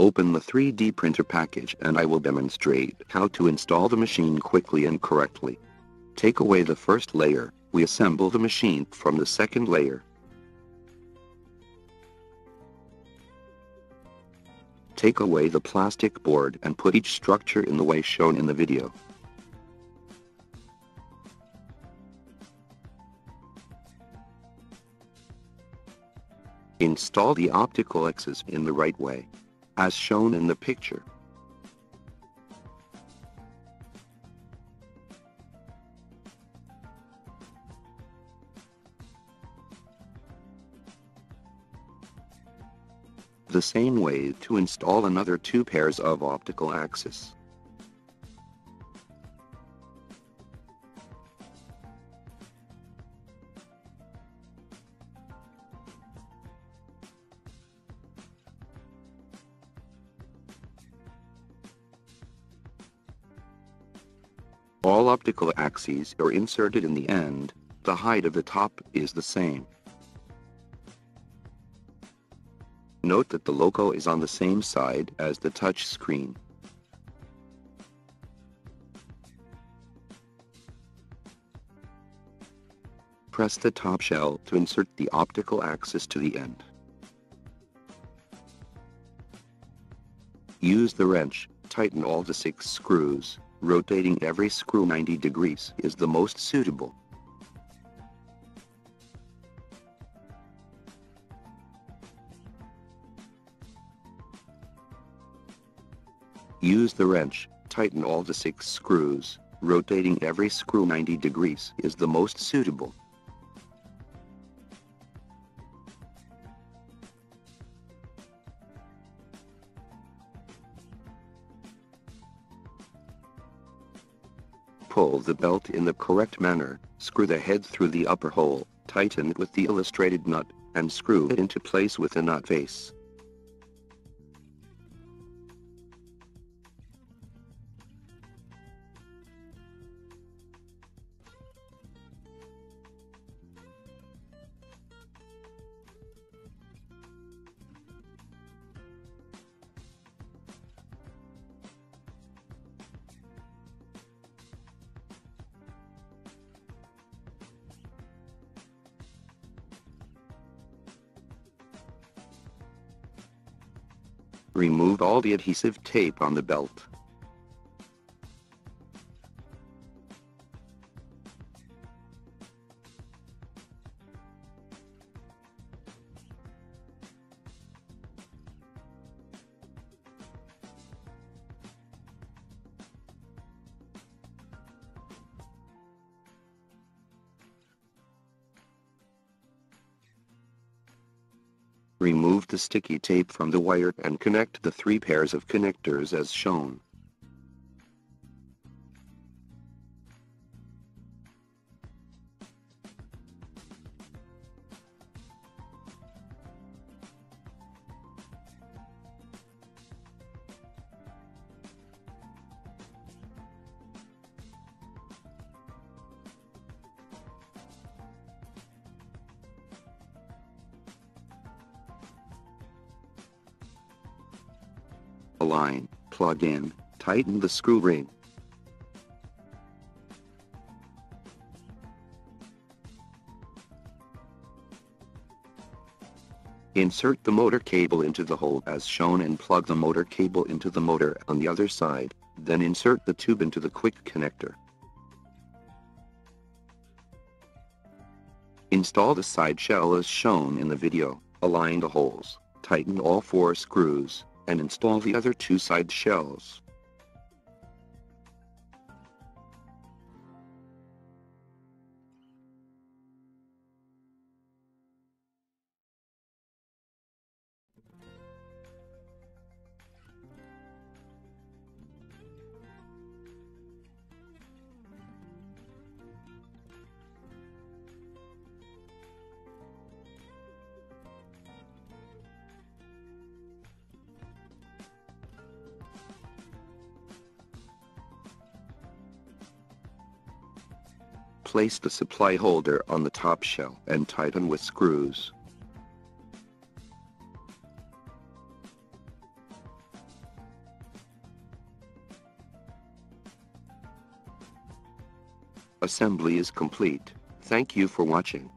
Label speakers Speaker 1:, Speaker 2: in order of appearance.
Speaker 1: Open the 3D printer package and I will demonstrate how to install the machine quickly and correctly. Take away the first layer, we assemble the machine from the second layer. Take away the plastic board and put each structure in the way shown in the video. Install the optical axis in the right way, as shown in the picture. The same way to install another two pairs of optical axis. All optical axes are inserted in the end, the height of the top is the same. Note that the logo is on the same side as the touch screen. Press the top shell to insert the optical axis to the end. Use the wrench, tighten all the six screws, rotating every screw 90 degrees is the most suitable. Use the wrench, tighten all the six screws, rotating every screw 90 degrees is the most suitable. Pull the belt in the correct manner, screw the head through the upper hole, tighten it with the illustrated nut, and screw it into place with the nut face. Remove all the adhesive tape on the belt. Remove the sticky tape from the wire and connect the three pairs of connectors as shown. Align, plug in, tighten the screw ring. Insert the motor cable into the hole as shown and plug the motor cable into the motor on the other side, then insert the tube into the quick connector. Install the side shell as shown in the video, align the holes, tighten all four screws, and install the other two side shells. Place the supply holder on the top shell and tighten with screws. Assembly is complete. Thank you for watching.